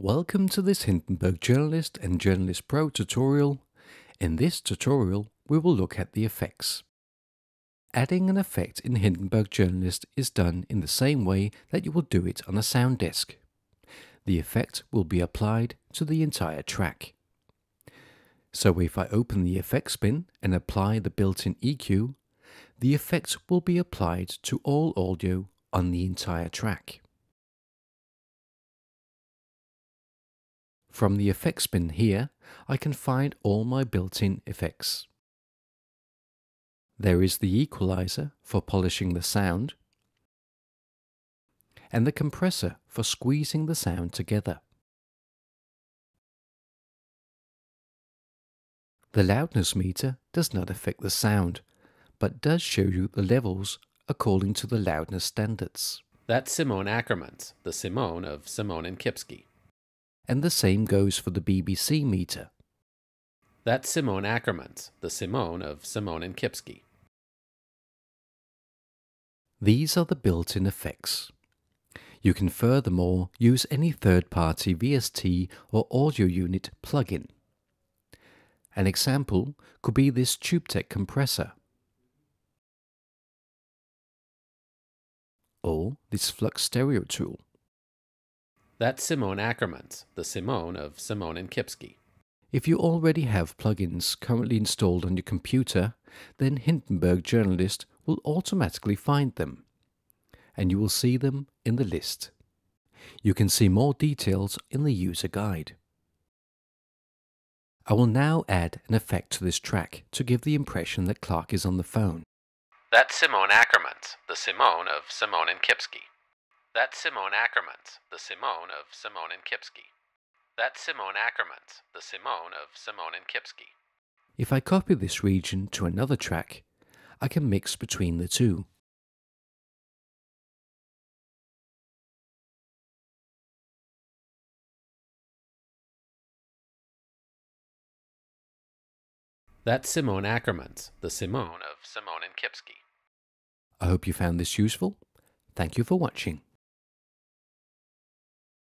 Welcome to this Hindenburg Journalist and Journalist Pro tutorial. In this tutorial, we will look at the effects. Adding an effect in Hindenburg Journalist is done in the same way that you will do it on a sound desk. The effect will be applied to the entire track. So if I open the effects bin and apply the built-in EQ, the effect will be applied to all audio on the entire track. From the effects bin here, I can find all my built-in effects. There is the equalizer for polishing the sound, and the compressor for squeezing the sound together. The loudness meter does not affect the sound, but does show you the levels according to the loudness standards. That's Simone Ackermans, the Simone of Simone and Kipski and the same goes for the BBC meter. That's Simone Ackermans, the Simone of Simone and Kipski. These are the built-in effects. You can furthermore use any third-party VST or audio unit plugin. An example could be this TubeTech compressor or this Flux Stereo tool. That's Simone Ackermans, the Simone of Simone and Kipski. If you already have plugins currently installed on your computer, then Hindenburg Journalist will automatically find them, and you will see them in the list. You can see more details in the user guide. I will now add an effect to this track to give the impression that Clark is on the phone. That's Simone Ackermans, the Simone of Simone and Kipski. That's Simone Ackermans, the Simone of Simone and Kipski. That's Simone Ackermans, the Simone of Simone and Kipski. If I copy this region to another track, I can mix between the two. That's Simone Ackermans, the Simone of Simone and Kipski. I hope you found this useful. Thank you for watching.